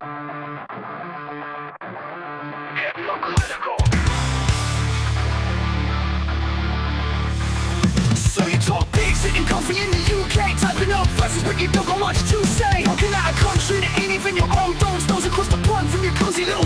So you talk big, sitting comfy in the UK Typing up verses, but you don't got much to say. Talking out a country that ain't even your own Throwing stones across the pond from your cozy little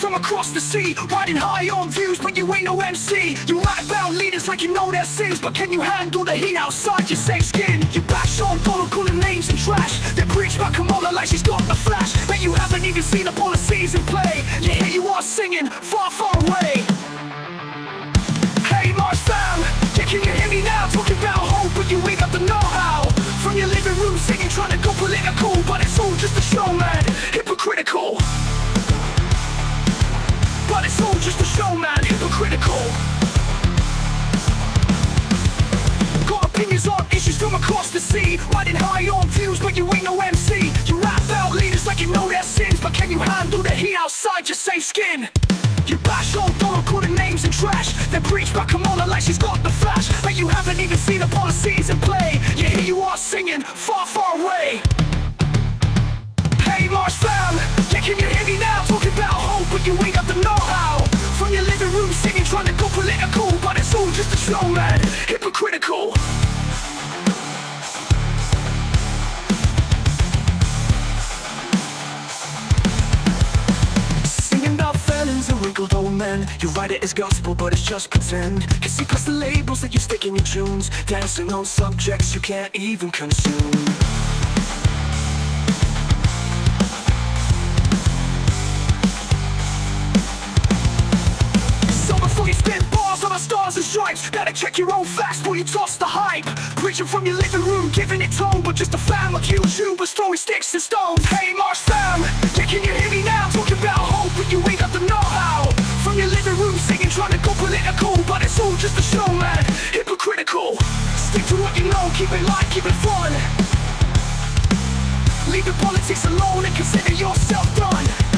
from across the sea Riding high on views, but you ain't no MC You write about leaders like you know their sins But can you handle the heat outside your safe skin? You bash on Donald, calling names and trash. They preach about Kamala like she's got the flash. Bet you haven't even seen the policies in play. Yeah, here you are singing, far, far away. Hey Marsh fam, yeah can you hear me now? Talking about hope but you ain't got the know-how. From your living room singing trying to go political But it's all just a show man, the sea Riding high on views but you ain't no MC You rap about leaders like you know their sins But can you handle the heat outside your safe skin? You bash on Donald, calling names and trash Then preach about Kamala like she's got the flash. But you haven't even seen the policies in play. Yeah, here you are singing, far, far away. Hey Marsh fam, yeah can you hear me now? Talking about hope but you ain't got the know-how. From your living room singing, trying to go political But it's all just a show man, hypocritical wrinkled old men You write it as gospel but it's just pretend. Can see past the labels that you stick in your tunes. Dancing on subjects you can't even consume. So before you spit bars on the stars and stripes Better check your own facts before you toss the hype. Preaching from your living room, giving it tone But just a fan like YouTubers throwing sticks and stones just a show man, hypocritical. Stick to what you know, keep it light, keep it fun. Leave the politics alone and consider yourself done